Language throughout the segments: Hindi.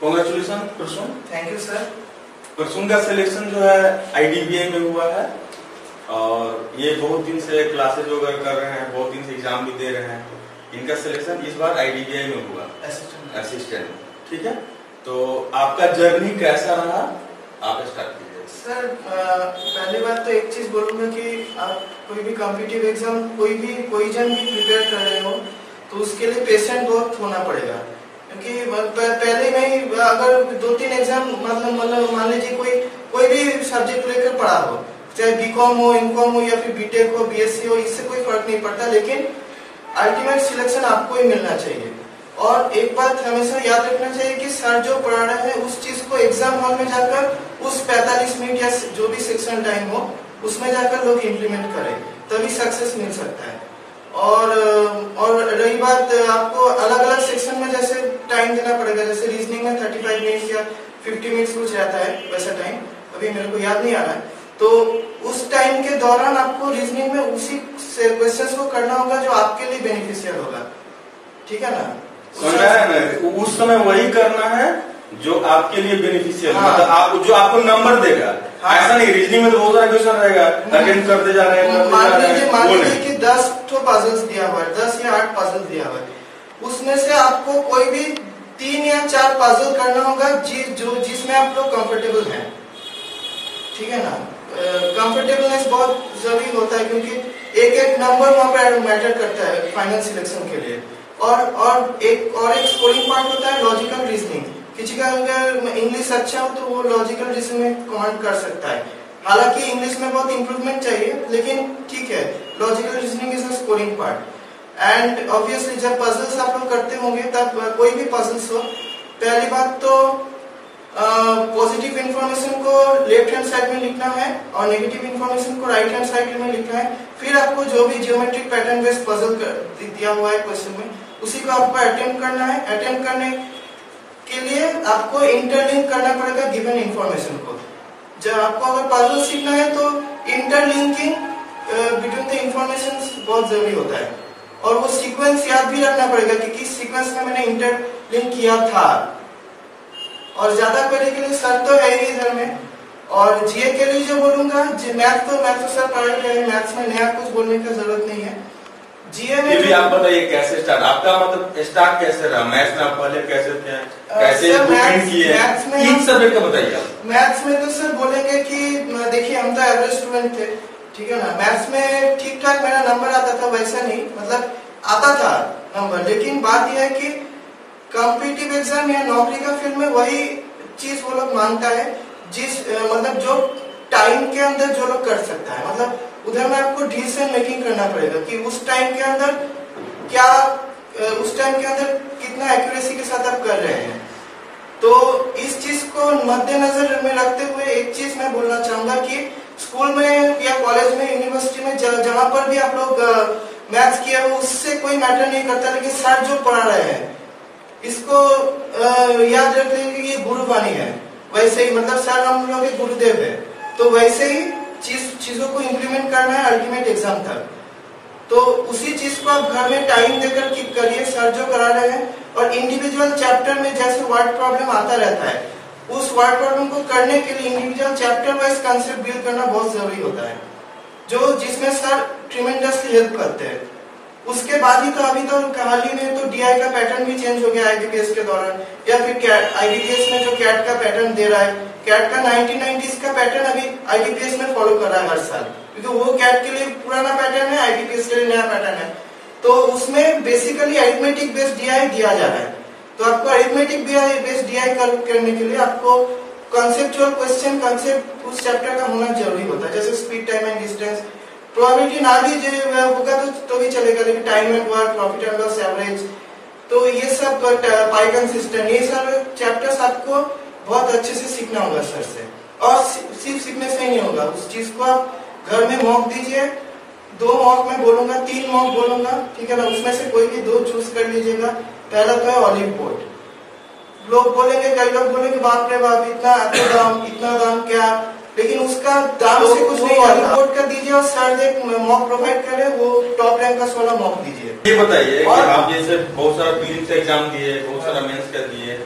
Congratulation Prasoon thank you sir Prasoon का सिलेक्शन जो है आईडीबीआई में हुआ है। और ये बहुत दिन से क्लासेज वगैरह कर रहे हैं बहुत दिन से एग्ज़ाम भी दे रहे हैं। इनका सिलेक्शन इस बार आईडीबीआई में हुआ। असिस्टेंट असिस्टेंट ठीक है? तो आपका जर्नी कैसा रहा? आप स्टार्ट कीजिए। सर पहली बात तो एक चीज़ बोलूँगा कि आप कोई भी कॉम्पिटिटिव एग्ज़ाम कोई भी कोई जन भी प्रिपेयर कर रहे हो तो उसके लिए पेशेंट बहुत होना पड़ेगा। क्योंकि पहले में ही अगर दो तीन एग्ज़ाम मतलब मतलब मान लीजिए कोई कोई भी सब्जेक्ट लेकर पढ़ा हो चाहे बीकॉम हो इनकॉम हो या फिर बीटेक हो बीएससी हो, इससे कोई फ़र्क नहीं पड़ता, लेकिन अल्टीमेट सिलेक्शन आपको ही मिलना चाहिए। और एक बात हमेशा याद रखना चाहिए कि सर जो पढ़ा रहे हैं, उस चीज़ को एग्ज़ाम हॉल में जाकर उस 45 मिनट या जो भी सेक्शन टाइम हो, उसमें जाकर लोग इम्प्लीमेंट करें, तभी सक्सेस मिल सकता है। और और रही बात आपको अलग अलग सेक्शन में जैसे टाइम देना पड़ेगा जैसे रीजनिंग में 35 मिनट या 50 मिनट्स कुछ रहता है वैसा टाइम अभी मेरे को याद नहीं आ रहा है। तो उस टाइम के दौरान आपको रीजनिंग में उसी क्वेश्चंस को करना होगा जो आपके लिए बेनिफिशियल होगा। ठीक है ना? समझ उस समय वही करना है जो आपके लिए बेनिफिशियल हाँ। मतलब आप जो आपको नंबर देगा। हाँ। ऐसा नहीं रीजनिंग में तो बहुत सारा क्वेश्चन रहेगा। अटेंड करते जा रहे हैं मान लीजिए मान लीजिए कि दस ठो पजल्स दिया हुआ है दस या आठ पजल दिया हुआ है। उसमें से आपको कोई भी तीन या चार पजल करना होगा जि, जो जिसमें आप लोग कंफर्टेबल हैं। ठीक है ना? कंफर्टेबलनेस बहुत ज़रूरी होता है क्योंकि एक एक नंबर वहाँ पे मैटर करता है फाइनल सिलेक्शन के लिए। और और एक और एक स्कोरिंग पार्ट होता है लॉजिकल रीजनिंग किसी का अगर इंग्लिश अच्छा हो तो वो लॉजिकल रीजनिंग में कमांड कर सकता है। हालाँकि इंग्लिश में बहुत इंप्रूवमेंट चाहिए लेकिन ठीक है logical reasoning is a scoring part and obviously जब पजल्स आप लोग करते होंगे, तब कोई भी पजल्स हो, पहली बात तो पॉजिटिव इंफॉर्मेशन को लेफ़्ट हैंड साइड में लिखना है और नेगेटिव इन्फॉर्मेशन को राइट हैंड साइड में लिखना है। फिर आपको जो भी जियोमेट्रिक पैटर्न बेस्ड पजल दिया हुआ है क्वेश्चन में, उसी को आपको अटेम्प्ट करना है। अटेम्प्ट करने के लिए आपको इंटरलिंक करना पड़ेगा गिवन इन्फॉर्मेशन को। जब आपको अगर पजल सीखना है तो इंटरलिंकिंग बिटवीन द इंफॉर्मेशन बहुत ज़रूरी होता है। और वो सीक्वेंस याद भी रखना पड़ेगा कि किस सीक्वेंस में मैंने इंटरलिंक किया था। और ज़्यादा करने के लिए सर तो है ही इधर में। और जीए के लिए जो बोलूँगा जी मैथ तो मैथ तो सर पढ़ रहे हैं मैथ्स में नया कुछ बोलने की ज़रूरत नहीं है। जीए में ये भी आप बताइए कैसे स्टार्ट आपका मतलब स्टार्ट कैसे रहा? मैथ्स में आप पहले कैसे थे? कैसे इम्प्रूवमेंट किए? मैथ्स में इन सब्जेक्ट का बताइए मैथ्स में तो सर बोलेंगे कि देखिए हम तो एवरेज स्टूडेंट थे। ठीक है ना? मैथ्स में ठीक ठाक मेरा नंबर आता था, वैसा नहीं। मतलब आता था नंबर लेकिन बात यह है कि कॉम्पिटिटिव एग्ज़ाम या नौकरी का फ़ील्ड में वही चीज़ वो लोग माँगता है, जिस मतलब जो टाइम के अंदर जो लोग कर सकता है। मतलब उधर में आपको डिसीज़न मेकिंग करना पड़ेगा कि उस टाइम के अंदर क्या उस टाइम के अंदर कितना एक्यूरेसी के साथ आप कर रहे हैं। तो इस चीज़ को मद्देनजर में रखते हुए एक चीज़ मैं बोलना चाहूँगा कि स्कूल में या कॉलेज में यूनिवर्सिटी में जहाँ पर भी आप लोग मैथ्स किया हो उससे कोई मैटर नहीं करता, लेकिन सर जो पढ़ा रहे हैं, इसको याद रखते हैं कि ये गुरुवाणी है। वैसे ही मतलब सर हम लोग के गुरुदेव है तो वैसे ही चीज़, चीज़ों को इम्प्लीमेंट करना है अल्टीमेट एग्ज़ाम तक। तो उसी चीज़ को आप घर में टाइम देकर करिए सर जो करा रहे हैं, और इंडिविजुअल चैप्टर में जैसे वर्ड प्रॉब्लम आता रहता है उस वर्ड प्रॉब्लम को करने के लिए individual chapter wise concept build करना बहुत ज़रूरी होता है। जो जिसमें सर ट्रिमेंडसली हेल्प करते हैं। उसके बाद ही तो अभी तो हाल ही में तो डीआई का पैटर्न भी चेंज हो गया आईबीपीएस के दौरान। या फिर आईबीपीएस में जो कैट का पैटर्न दे रहा है। कैट का 1990s का पैटर्न अभी आईबीपीएस में फॉलो कर रहा है हर साल। क्योंकि वो कैट के लिए पुराना पैटर्न है आईबीपीएस के लिए नया पैटर्न है। तो उसमें बेसिकली अरिथमेटिक बेस्ड डीआई दिया जा रहा है। तो आपको अरिथमेटिक बेस्ड डीआई करने के लिए आपको कॉन्सेप्चुअल क्वेश्चन कॉन्सेप्ट उस चैप्टर का होना ज़रूरी होता है जैसे speed time and distance probability ना जो होगा तो, तो भी चलेगा लेकिन time and work profit and loss average तो ये सब पाई कंसिस्टेंट ये सब चैप्टर्स आपको बहुत अच्छे से सीखना होगा सर से। और सिर्फ़ सीखने से ही नहीं होगा उस चीज़ को आप घर में मॉक दीजिए। दो मॉक में बोलूँगा तीन मॉक बोलूँगा ठीक है ना? उसमें से कोई भी दो चूज़ कर लीजिएगा। पहला तो है ऑलिव बोर्ड लोग बोलेंगे कई लोग बोलेंगे बाप रे बाप इतना दाम इतना दाम क्या? लेकिन उसका दाम तो से कुछ नहीं वाला- रिपोर्ट कर दीजिए और सर एक मॉक प्रोवाइड करे वो टॉप रैंक का सोलह मॉक दीजिए। ये बताइए और- आप जैसे बहुत सारा प्रीलिम्स एग्ज़ाम दिए बहुत सारा मेंस का दिए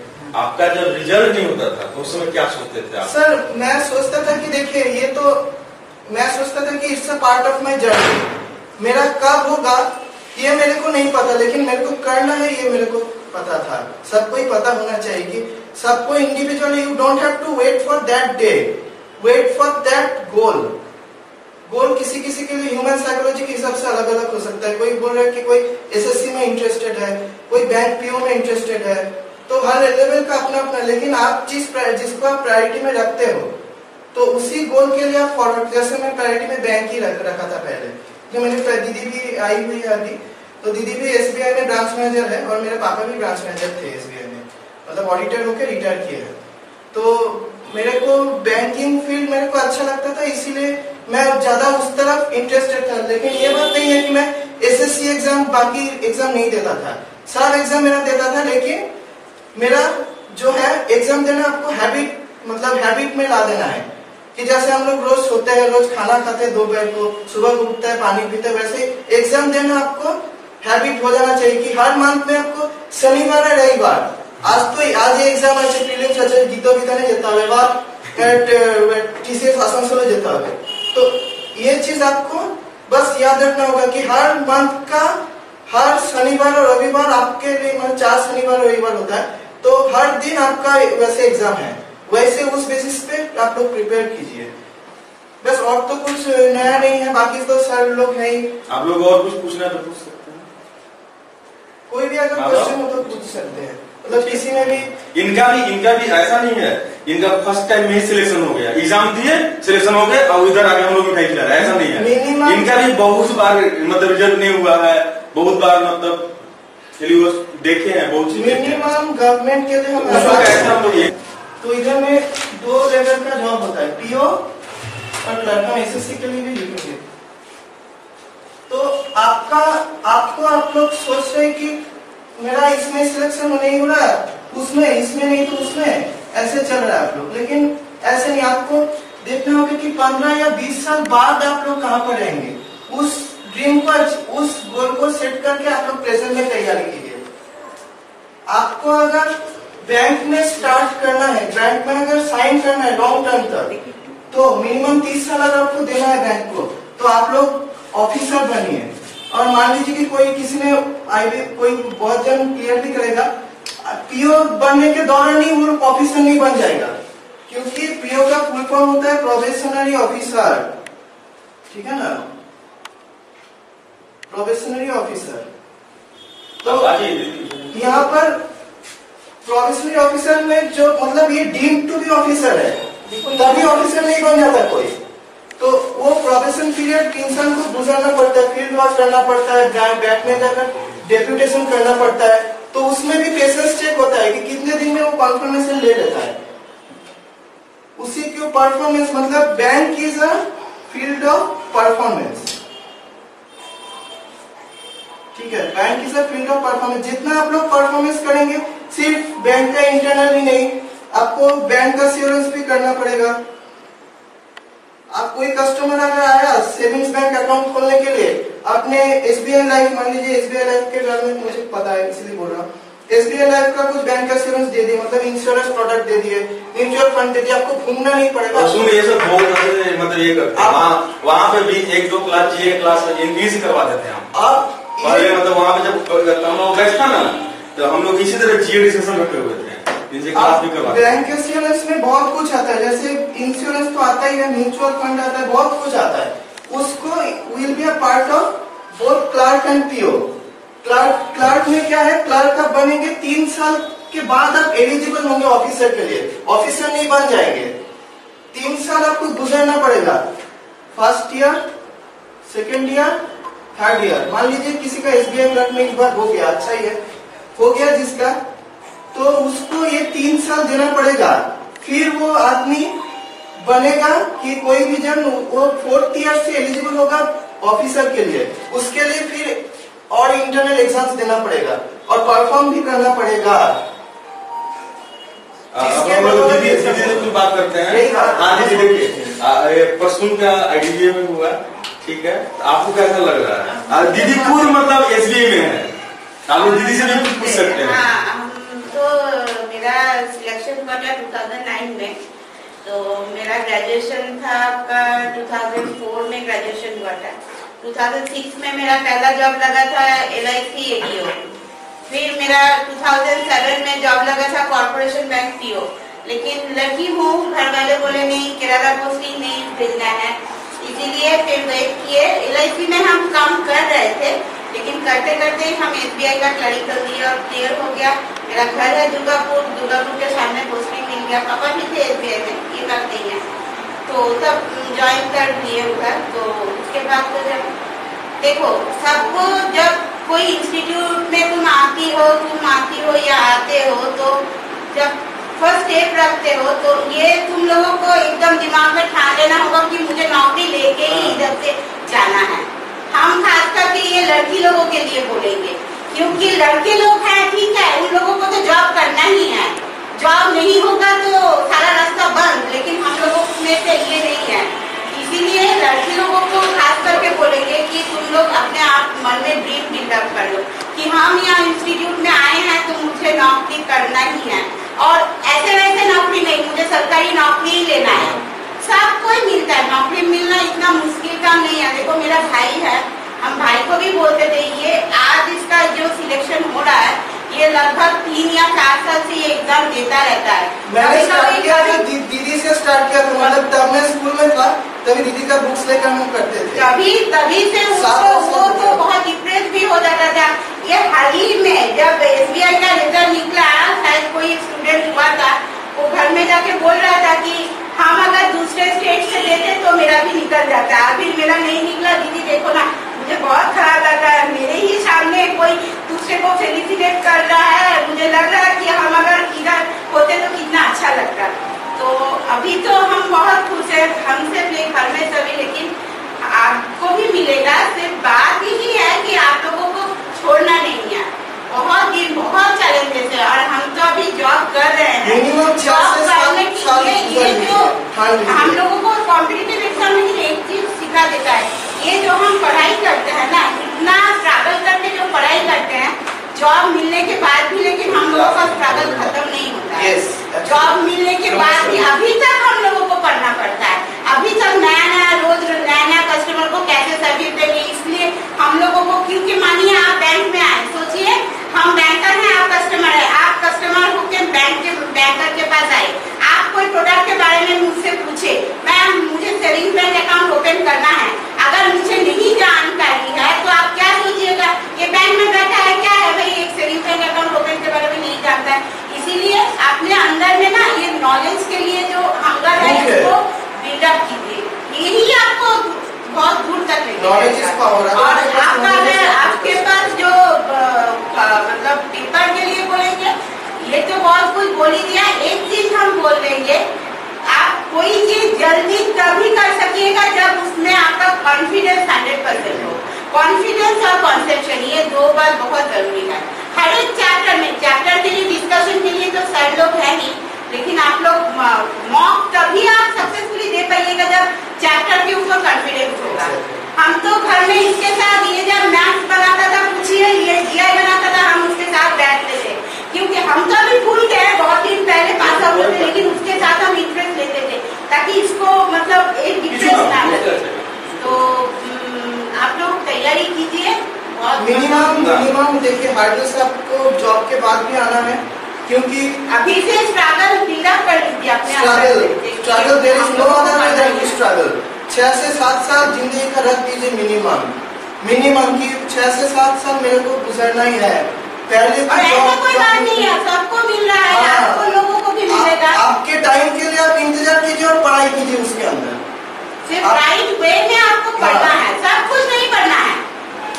आपका जब रिज़ल्ट नहीं होता था तो उस समय क्या सोचते थे आप? सर मैं सोचता था कि देखिए ये तो मैं सोचता था कि it's a part of my journey मेरा कब होगा, ये मेरे को नहीं पता, लेकिन मेरे को करना है, ये मेरे को पता था। सबको ही पता होना चाहिए कि सबको individually you don't have to wait for that day wait for that goal goal किसी किसी के लिए ह्यूमन साइकोलॉजी के हिसाब से अलग अलग हो सकता है। कोई बोल रहा है कि कोई एसएससी में इंटरेस्टेड है, कोई बैंक पीओ में इंटरेस्टेड है तो हर लेवल का अपना अपना लेकिन आप जिस जिसको आप प्रायोरिटी में रखते हो तो उसी गोल के लिए आप फॉरवर्ड जैसे मैं प्रायोरिटी में बैंक ही रख रखा था पहले। जो मेरी प्र- दीदी भी आई हुई है अभी। तो दीदी भी एसबीआई में ब्रांच मैनेजर है और मेरे पापा भी ब्रांच मैनेजर थे एसबीआई में। मतलब ऑडिटर होकर रिटायर किए हैं। तो मेरे को बैंकिंग फ़ील्ड मेरे को अच्छा लगता था, इसीलिए मैं ज़्यादा उस तरफ़ इंटरेस्टेड था। लेकिन ये बात नहीं है कि मैं एसएससी एग्ज़ाम बाकी एग्ज़ाम नहीं देता था। सब एग्ज़ाम मेरा देता था, लेकिन मेरा जो है एग्ज़ाम देना आपको हैबिट मतलब हैबिट में ला देना है। कि जैसे हम लोग रोज सोते हैं रोज खाना खाते हैं दोपहर को सुबह को उठते हैं पानी पीते हैं वैसे एग्जाम देना आपको हैबिट हो जाना चाहिए कि हर मंथ में आपको शनिवार और रविवार आज तो आज ये एग्जाम আছে প্রিলিমস আছে গীত বিতানে যেতে হবে বা टीसीएस आसनसोल যেতে হবে तो ये चीज आपको बस याद रखना होगा कि हर मंथ का हर शनिवार और रविवार आपके लिए मतलब चार शनिवार और रविवार होता है तो हर दिन आपका वैसे एग्जाम है वैसे उस बेसिस पे आप लोग प्रिपेयर कीजिए। बस और तो कुछ नया नहीं है बाकी तो सारे लोग हैं ही। आप लोग और कुछ पूछना तो पूछ सकते हैं। कोई भी अगर हाँ, क्वेश्चन हो तो पूछ सकते हैं। मतलब किसी में भी इनका भी इनका भी ऐसा नहीं है। इनका फ़र्स्ट टाइम में ही सिलेक्शन हो गया। एग्ज़ाम दिए सिलेक्शन हो गए और इधर आगे हम लोग मिठाई खिला रहे ऐसा नहीं है। इनका भी बहुत बार मतलब रिज़ल्ट नहीं हुआ है। बहुत बार मतलब देखे हैं बहुत मिनिमम गवर्नमेंट के लिए हम तो इधर में दो लेवल का जॉब होता है पीओ और क्लर्क हम एसएससी के लिए भी लिखेंगे तो आपका, आपको आप लोग सोच रहे कि मेरा इसमें सिलेक्शन नहीं हो रहा, उसमें, इसमें नहीं तो उसमें, ऐसे चल रहा है आप लोग। लेकिन ऐसे नहीं, आपको देखना होगा कि पंद्रह या बीस साल बाद आप लोग कहाँ पर रहेंगे। उस ड्रीम को, उस गोल को सेट करके आप लोग प्रेजेंट में तैयारी कीजिए। आपको अगर बैंक में स्टार्ट करना है बैंक में अगर साइन करना है लॉन्ग टर्म तक। तो मिनिमम तीस साल अगर आपको देना है बैंक को तो आप लोग ऑफिसर बनिए। और मान लीजिए कि कोई किसी ने आईबी कोई बहुत जन क्लियर भी करेगा पीओ बनने के दौरान ही वो ऑफिसर नहीं बन जाएगा। क्योंकि पीओ का फुल फॉर्म होता है प्रोबेशनरी ऑफिसर ठीक है ना? प्रोबेशनरी ऑफिसर तो यहाँ पर प्रोबेशनरी ऑफिसर में जो मतलब ये डीम टू बी ऑफिसर है, तभी ऑफिसर नहीं बन जाता कोई। तो वो प्रोबेशन पीरियड इंसान को गुजरना पड़ता है फ़ील्ड वर्क करना पड़ता है बै- बैठने जाकर डेप्यूटेशन करना पड़ता है। तो उसमें भी पेशेंस चेक होता है कि कितने दिन में वो कॉन्फर्मेशन ले लेता है। उसी की परफॉर्मेंस मतलब bank is a field of performance ठीक है bank is a field of performance जितना आप लोग परफॉर्मेंस करेंगे सिर्फ़ बैंक का इंटरनल ही नहीं आपको बैंक का एश्योरेंस भी करना पड़ेगा। आप कोई कस्टमर अगर आया सेविंग्स बैंक अकाउंट खोलने के लिए आपने एसबीआई लाइफ मान लीजिए एसबीआई लाइफ के बारे में मुझे पता है इसलिए बोल रहा हूँ। एसबीआई लाइफ का कुछ बैंक एश्योरेंस दे दिए मतलब इंश्योरेंस प्रोडक्ट दे दिए म्यूचुअल फंड दे दिए आपको घूमना नहीं पड़ेगा। सुन ये सब बहुत मतलब ये करते हैं। वहाँ पे भी एक दो क्लास ये क्लास इंक्रीज करवा देते हैं आप पहले ये- मतलब वहाँ पे जब हम लोग बैठा ना तो हम लोग इसी तरह जियो डिस्कशन रखे हुए थे। हैं। बैंक इंश्योरेंस में बहुत कुछ आता है जैसे इंश्योरेंस तो आता ही है म्यूचुअल फंड आता है बहुत कुछ आता है। उसको will be a part of both clerk and PO clerk clerk में क्या है क्लार्क आप बनेंगे तीन साल के बाद आप एलिजिबल होंगे ऑफिसर के लिए। ऑफिसर नहीं बन जाएँगे। तीन साल आपको गुजरना पड़ेगा। First year second year third year मान लीजिए किसी का एसबीआई क्लर्क में एक बार हो गया अच्छा ही है। हो गया जिसका तो उसको ये तीन साल देना पड़ेगा। फिर वो आदमी बनेगा कि कोई भी जन वो फोर्थ ईयर से एलिजिबल होगा ऑफिसर के लिए। उसके लिए फिर और इंटरनल एग्ज़ाम्स देना पड़ेगा और परफॉर्म भी करना पड़ेगा। हम लोग बात करते हैं। हाँ दीदी देखिए। आ, ये परसों का आईडीबीए में हुआ। ठीक है? तो आपको कैसा लग रहा है? दीदी पूर्व मतलब एस में है। आप लोग दीदी से भी कुछ पूछ सकते हैं। हाँ तो मेरा सिलेक्शन हुआ था 2009 में। तो मेरा ग्रेजुएशन था आपका 2004 में ग्रेजुएशन हुआ था। 2006 में मेरा पहला जॉब लगा था एल आई सी एडीओ फिर मेरा 2007 में जॉब लगा था कॉर्पोरेशन बैंक पीओ लेकिन लड़की हूँ घर वाले बोले नहीं केरला पोस्टिंग नहीं भेजना है। इसीलिए फिर वेट किए। एल में हम काम कर रहे थे, लेकिन करते करते ही हम एस का क्लरिकल दिए और क्लियर हो गया। मेरा घर है दुर्गापुर दुर्गापुर के सामने पोस्टिंग मिल गया। पापा भी थे एस बी में, ये नहीं है। तो सब ज्वाइन कर दिए उधर। तो उसके बाद तो जब देखो, सबको जब कोई इंस्टीट्यूट में तुम आती हो, तुम आती हो या आते हो तो जब फ़र्स्ट स्टेप रखते हो तो ये तुम लोगों को एकदम दिमाग में ठान लेना होगा कि मुझे नौकरी लेके ही इधर से जाना है। हम खास करके ये लड़की लोगों के लिए बोलेंगे क्योंकि लड़के लोग हैं ठीक है उन लोगों को तो जॉब करना ही है। जॉब नहीं होगा तो सारा रास्ता बंद लेकिन हम लोगों में से ये नहीं है। इसीलिए लड़की लोगों को खास करके बोलेंगे कि तुम लोग अपने आप मन में ड्रीम बिल्डअप कर लो कि हम यहाँ इंस्टीट्यूट में आए हैं तो मुझे नौकरी करना ही है। और ऐसे वैसे नौकरी नहीं मुझे सरकारी नौकरी ही लेना है। सबको ही मिलता है नौकरी मिलना इतना मुश्किल काम नहीं है। देखो मेरा भाई है हम भाई को भी बोलते थे ये आज इसका जो सिलेक्शन हो रहा है ये लगभग तीन या चार साल से ये एग्ज़ाम देता रहता है। मैंने स्टार्ट किया था दीदी से स्टार्ट किया था मतलब तब मैं स्कूल में था तभी दीदी का बुक्स लेकर हम करते थे। तभी तभी से उसको वो तो बहुत डिप्रेस भी हो जाता था। ये हाल ही में जब एसबीआई का रिज़ल्ट निकला, शायद कोई स्टूडेंट हुआ था, वो घर में जाके बोल रहा था कि हम अगर दूसरे स्टेट से लेते तो मेरा भी निकल जाता। अभी मेरा नहीं निकला, दीदी देखो ना, मुझे बहुत खराब लग रहा है। मेरे ही सामने कोई दूसरे को फेलिसिटेट कर रहा है। मुझे लग रहा है कि हम अगर इधर होते तो कितना अच्छा लगता तो अभी तो हम बहुत खुश है हमसे भी घर में सभी लेकिन आपको भी मिलेगा सिर्फ़ बात यही है कि आप लोगों को छोड़ना नहीं है बहुत दिन बहुत चैलेंजेस है और हम तो अभी जॉब कर रहे हैं Minimum छह जॉब से सात करने के साल लिए की ये जर्नी जो है। हाँ हम लोगों को कॉम्पिटिटिव एग्जामिनेशन एक चीज़ सिखा देता है। ये जो हम पढ़ाई करते हैं ना इतना स्ट्रगल करके जो पढ़ाई करते हैं जॉब मिलने के बाद भी लेकिन हम लोगों का स्ट्रगल खत्म नहीं होता है। Yes, जॉब मिलने के बाद भी अभी तक हम लोगों को पढ़ना पड़ता है। अभी तक नया नया रोज नया नया कस्टमर को कैसे सर्विस देंगे इसलिए हम लोगों को क्योंकि मानिए आप बैंक में आए सोचिए हम बैंकर हैं आप कस्टमर है आप कस्टमर होकर बैंक के बैंकर के पास आए। कोई प्रोडक्ट के बारे में मुझसे पूछे मैम मुझे सेविंग बैंक अकाउंट ओपन करना है। अगर मुझे नहीं जानकारी है तो आप क्या सोचिएगा ये बैंक में बैठा है क्या है? भाई एक सेविंग बैंक अकाउंट ओपन के बारे में नहीं जानता है। इसीलिए अपने अंदर में ना ये नॉलेज के लिए जो हंगर है इसको बिल्डअप कीजिए। यही आपको बहुत दूर तक और आपके आपका पास जो मतलब पेपर के लिए ये तो बहुत कुछ बोल ही दिया। एक चीज़ हम बोल देंगे। आप कोई चीज़ जल्दी तभी कर सकिएगा जब उसमें आपका कॉन्फिडेंस हंड्रेड परसेंट हो। कॉन्फिडेंस और कॉन्सेप्शन ये दो बात बहुत ज़रूरी है। हर एक चैप्टर में चैप्टर के लिए डिस्कशन के लिए तो सर लोग है नहीं लेकिन आप लोग मॉक तभी आप सक्सेसफुली दे पाइएगा जब चैप्टर के ऊपर कॉन्फिडेंस होगा। हम तो घर में इसके साथ ये जब मैथ्स बनाता था पूछिए ये जीआई बनाता था, हम उसके साथ बैठते थे। क्योंकि हम तो अभी भूल गए बहुत दिन पहले पास आउट हुए थे लेकिन उसके साथ हम इंटरेस्ट लेते थे ताकि इसको मतलब एक डिफरेंस ना लगे तो हम्म, आप लोग तैयारी कीजिए मिनिमम मिनिमम देखिए हार्डनेस आपको जॉब के बाद भी आना है क्योंकि अभी से स्ट्रगल बिल्डअप कर लीजिए अपने struggle struggle there is no other way than है। स्ट्रगल छह से सात साल ज़िंदगी का रख दीजिए मिनिमम मिनिमम की छह से सात साल मेरे को गुजरना ही है। पहले और ऐसा कोई बात नहीं है सबको मिल रहा है हाँ। आपको लोगों को भी मिलेगा। आपके टाइम के लिए आप इंतज़ार कीजिए और पढ़ाई कीजिए उसके अंदर। सिर्फ़ राइट वे में आपको हाँ। पढ़ना है सब कुछ नहीं पढ़ना है।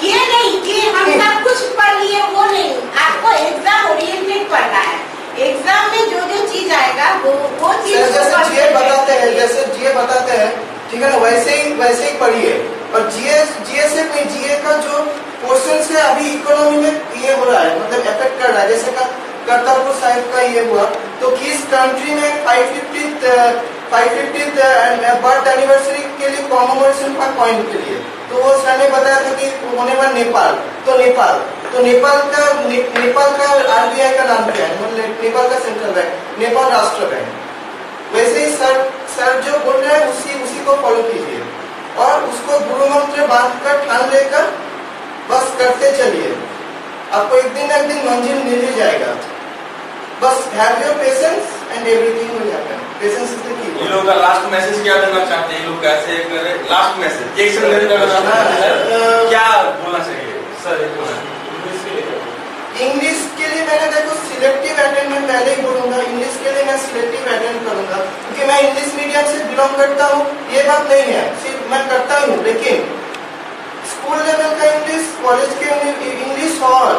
ये नहीं कि हम सब कुछ पढ़ लिए वो नहीं। आपको एग्ज़ाम ओरिएंटेड पढ़ना है। एग्ज़ाम में जो जो चीज़ आएगा वो वो चीज़ जैसे जीए बताते हैं जैसे जीए बताते हैं ठीक है ना वैसे ही वैसे ही पढ़िए। और जीए जीए से जीए का जो क्वेश्चन से अभी इकोनॉमी में ये हो रहा है मतलब इफ़ेक्ट कर रहा है जैसे का करतारपुर साहिब का ये हुआ। तो किस कंट्री में five fifty five fifty birth anniversary के लिए कॉमोमोरेशन का कॉइन के लिए तो वो सर ने बताया था कि होने वाला नेपाल। तो नेपाल। तो नेपाल का ने, नेपाल का आरबीआई का नाम क्या है? मतलब नेपाल का सेंट्रल बैंक नेपाल राष्ट्र बैंक वैसे ही सर सर जो बोल रहे हैं उसी उसी को फॉलो कीजिए। और उसको गुरु मंत्र बाँध कर ठान लेकर बस करते चलिए। आपको एक दिन एक दिन मंजिल मिल ही जाएगा। बस have your patience and everything will happen patience is the key ये लोग का लास्ट मैसेज क्या देना चाहते हैं? ये लोग कैसे करे? लास्ट मैसेज एक सेकंड देना चाहते हैं क्या बोलना चाहिए? सर एक इंग्लिश के लिए? मैंने देखो सिलेक्टिव अटेंड मैं पहले ही बोलूँगा। इंग्लिश के लिए मैं सिलेक्टिव अटेंड करूँगा। क्योंकि मैं इंग्लिश मीडियम से बिलोंग करता हूँ। ये बात नहीं है। सिर्फ़ मैं करता ही हूँ। लेकिन स्कूल लेवल का इंग्लिश कॉलेज के इंग्लिश और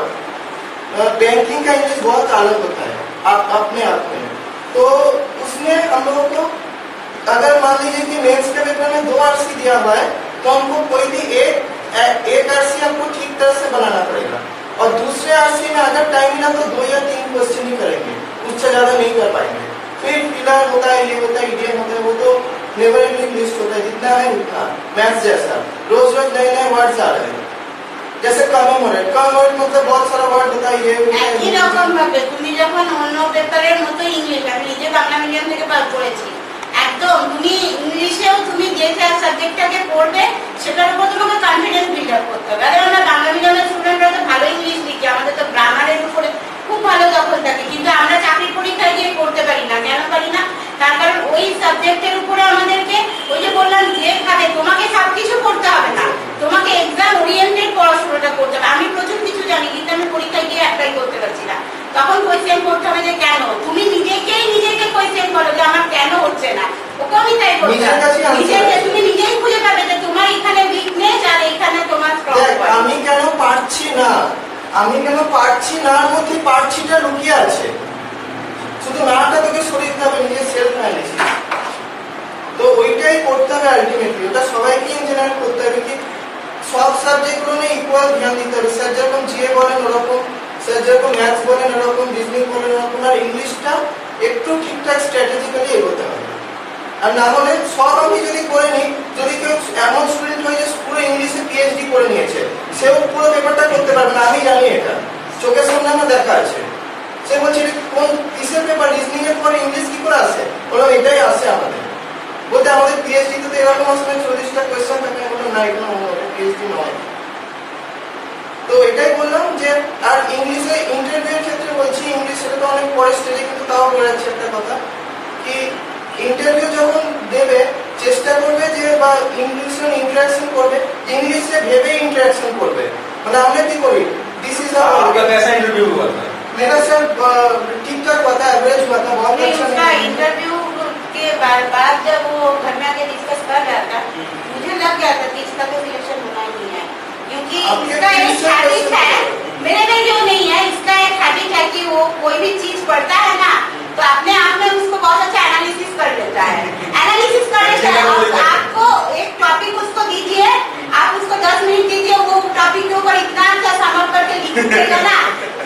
बैंकिंग का इंग्लिश बहुत अलग होता है। आप अपने आप में। तो उसमें हम लोगों को, अगर मान लीजिए कि मेंस के पेपर में दो आरसी दिया हुआ है तो हमको कोई भी एक एक आरसी हमको ठीक तरह से बनाना पड़ेगा। और दूसरे आरसी में अगर टाइम मिला तो दो या तीन क्वेश्चन ही करेंगे। उससे ज़्यादा नहीं कर पाएँगे। फिर फ़िलहाल होता है, ये होता है इडियम होता है, वो तो नेवर एंडिंग लिस्ट होता है। जितना है उतना। मैथ्स जैसा। रोज रोज नए नए वर्ड्स आ रहे हैं। जैसे कमेमोरेट कमेमोरेट मतलब बहुत सारा वर्ड होता है ये होता है, একই वो होता है। রকম ভাবে তুমি যখন অন্য পেপারের মতো ইংলিশ আমি নিজে বাংলা মিডিয়াম থেকে পাস করেছি একদম তুমি ইংলিশেও তুমি যে যা সাবজেক্টটাকে পড়বে সেটার উপর তোমাকে কনফিডেন্স বিল্ড আপ করতে হবে আরে আমরা বাংলা মিডিয়ামের স্টুডেন্টরা তো ভালো ইংলিশ লিখি আমাদের তো গ্রামারের উপরে খুব ভালো দখল থাকে কিন্তু আমরা চাকরির পরীক্ষায় গিয়ে পড়তে পারি না কেন পারি না তার কারণ ওই সাবজেক্টের উপরে আমাদেরকে ওই যে বললাম যেভাবে তোমাকে সবকিছু করতে হবে না তোমাকে এক্সাম ওরিয়েন্টেড পড়াশোনাটা করতে হবে আমি প্রচুর কিছু জানি কিন্তু আমি পরীক্ষায় গিয়ে অ্যাপ্লাই করতে পারছি না তখন কোয়েশ্চেন করতে হবে যে কেন তুমি নিজেকেই নিজেকে কোয়েশ্চেন করো যে আমার কেন হচ্ছে না ওকে আমি তাই বলছি নিজের কাছেই answer নিজেকে আছে। তুমি নিজেই খুঁজে পাবে যে তোমার এখানে উইকনেস আর এখানে তোমার স্ট্রং দেখ, আমি কেন পারছি না আমি কেন পারছি না এর মধ্যে পারছিটা লুকিয়ে আছে শুধু নাটা তোকে সরিয়ে দিতে হবে নিজের সেলফ অ্যানালিসিস তো ওইটাই করতে হবে আলটিমেটলি ওটা সবাইকে ইঞ্জিনিয়ার করতে হবে কি সব সাবজেক্টগুলো নিয়ে ইকুয়াল ধ্যান দিতে হবে স্যার, যেরকম জিএ বলেন ওরকম, স্যার, যেরকম ম্যাথস বলেন ওরকম রিজনিং বলেন ওরকম, আর ইংলিশটা একটু ঠিকঠাক স্ট্র্যাটেজিক্যালি এগোতে হবে। আর না হলে সব আমি बाद जब वो घर में आके डिस्कस कर रहा था मुझे लग गया था कि इसका तो सिलेक्शन होना ही है। क्योंकि इसका एक हैबिट है। मेरे में जो नहीं है? इसका एक हैबिट है कि वो कोई भी चीज़ पढ़ता है ना तो अपने आप में उसको बहुत अच्छा एनालिसिस कर लेता है। एनालिसिस करने से आप- आपको एक टॉपिक उसको दीजिए आप उसको दस मिनट दीजिए वो टॉपिक के ऊपर इतना अच्छा समझ करके लिख देगा ना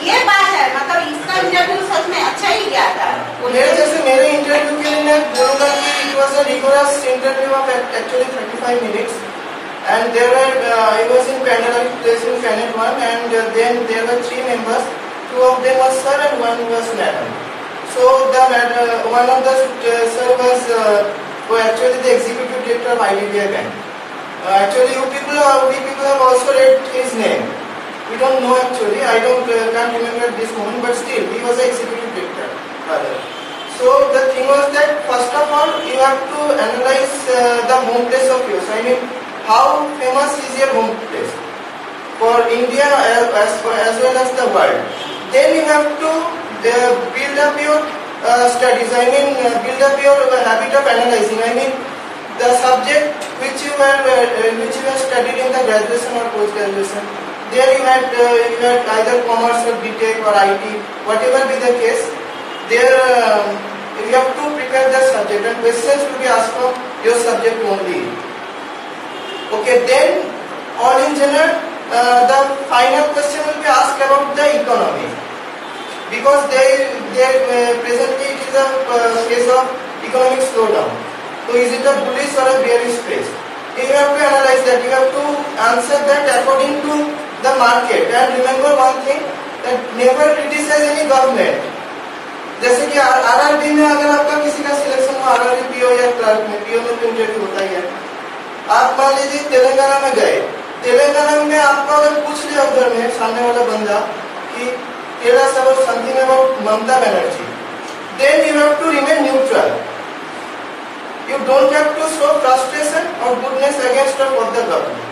ये बात है मतलब इसका इंटरव्यू सच में अच्छा ही गया था मेरे जैसे मेरे इंटरव्यू के लिए बोलूँगा कि it was a interview of act- actually 35 minutes and there were uh, I was in panel I was placed in panel one and uh, then there were three members two of them was sir and one was madam so the mad- uh, one of the uh, sir was uh, were actually the executive director of IDBI Bank uh, actually you people uh, we people have also read his name. We don't know actually. I don't uh, can't remember at this moment but still he was the executive director rather so the thing was that first of all you have to analyze uh, the home place of yours. I mean how famous is your home place for India as, as, well as the world? Then you have to uh, build up your uh, studies. I mean build up your habit of analyzing. I mean uh, uh, which you have studied in the graduation or post graduation there you had uh, you had either commerce or BTech or IT whatever be the case there um, you have to prepare the subject and questions will be asked from your subject only okay then all in general uh, the final question will be asked about the economy because they, they uh, presently it is a case of economic slowdown. So is it a bullish or a bearish phase? You have to analyze that. You have to answer that according to the market. And remember one thing, that never criticize any government. जैसे कि आरआरबी में अगर आपका किसी का सिलेक्शन हुआ आरआरबी पीओ या क्लर्क में पीओ में तो इंटरव्यू होता ही है आप मान लीजिए तेलंगाना में गए तेलंगाना में आपको अगर पूछ लिया उधर में, सामने वाला बंदा, कि तेरा सब something about Mamata Banerjee then you have to remain neutral don't have to show frustration और गुडनेस अगेंस्ट और for the government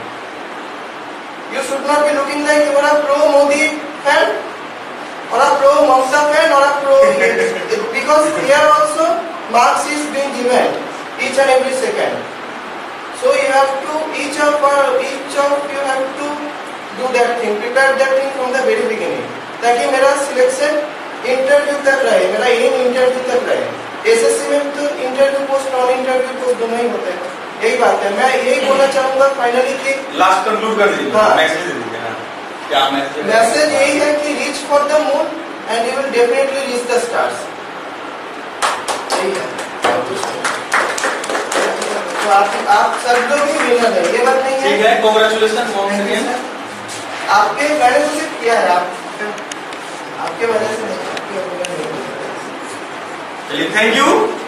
you should not be looking like you are a pro Modi fan or a pro Mamta fan or a pro because here also marks is being given each and every second. So you have to each of our, each of you have to do that thing, prepare that thing from the very beginning. ताकि मेरा सिलेक्शन इंटरव्यू तक रहे मेरा एम इंटरव्यू तक रहे एसएससी में तो interview post non interview post दोनों ही होते हैं। यही बात है। मैं यही बोलना चाहूँगा फाइनली कि लास्ट कंक्लूड कर दीजिए। हाँ। मैसेज हाँ। क्या मैसेज मैसेज यही है कि reach for the moon and you will definitely reach the stars यही है। तो आप आप सब लोग ही विनर है। ये बात नहीं है। ठीक है अगेन आपके मैंने सिर्फ़ किया है। आप आपके वजह से नहीं आपके